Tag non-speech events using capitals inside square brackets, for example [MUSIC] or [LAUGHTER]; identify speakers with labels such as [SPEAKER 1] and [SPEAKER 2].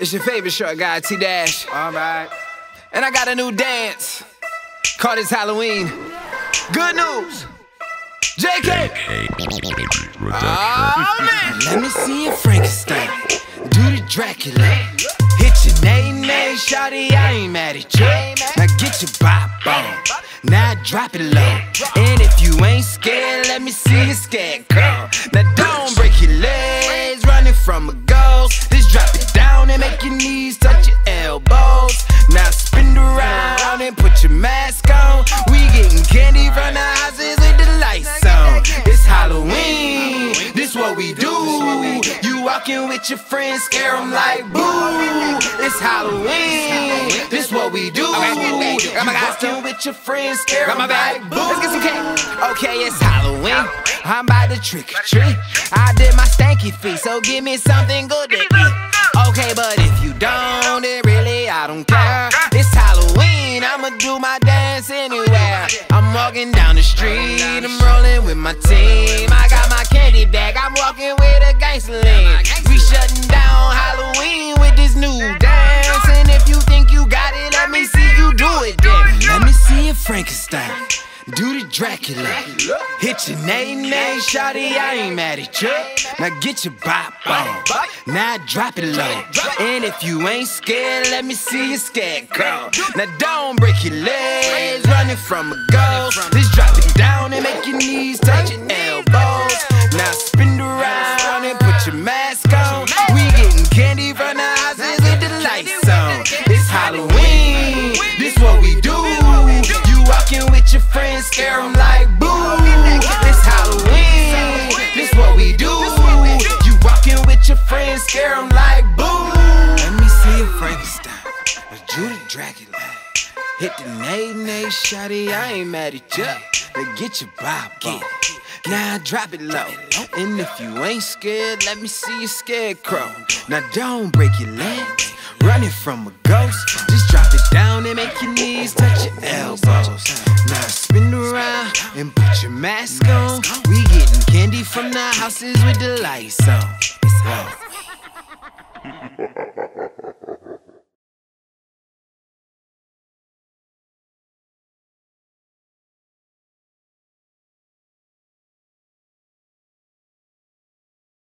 [SPEAKER 1] It's your favorite short guy, T Dash.
[SPEAKER 2] Alright.
[SPEAKER 1] And I got a new dance called It's Halloween. Goodknews. JK. Oh man. Let me see your Frankenstein. Do the Dracula. Hit your name, name, shawty. I ain't mad at you. Now get your bop on. Now drop it low. And if you ain't scared, let me see your scarecrow. Now don't break your legs running from a this what we do. You walking with your friends, scare them like boo. It's Halloween, this what we do. You walking with your friends, scare them like boo. Let's get some cake. Okay, it's Halloween. I'm about to trick or treat. I did my stanky feet, so give me something good to eat. Okay, but if you don't, then really I don't care. It's Halloween, I'ma do my dance anywhere. I'm walking down the street, I'm rolling with my team. I got Frankenstein. Do the Dracula. Hit your name, name, shawty, I ain't mad at you. Now get your bop on. Now drop it low. And if you ain't scared, let me see your girl. Now don't break your legs running from a ghost. Just drop it down and make your knees touch your elbows. Scare them like boo. It's Halloween, this what we do. You walking with your friends, scare them like boo. Let me see a Frankenstein, a Judy Dracula. Hit the nay nay shotty, I ain't mad at ya. Now get your bob on. Now drop it low. And if you ain't scared, let me see your scarecrow. Now don't break your legs. Running from a ghost. Just drop it down and make your knees touch your elbows. Now spin around and put your mask on. We getting candy from the houses with the lights on. It's Halloween. [LAUGHS]